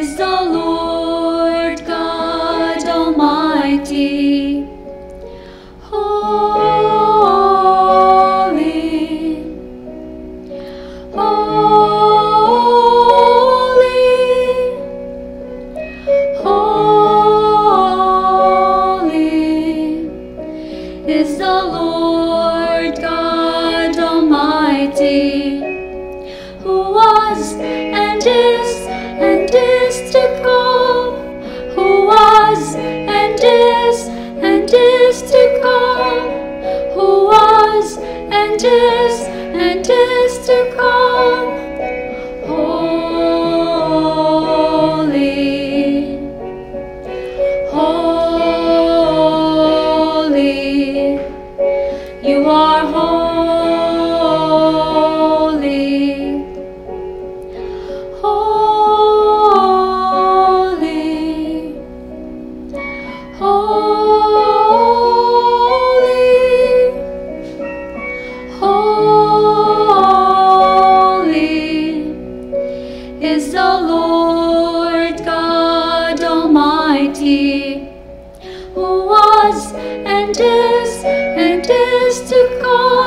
is the Lord God Almighty. Holy, holy, holy is the Lord. And is and is to come,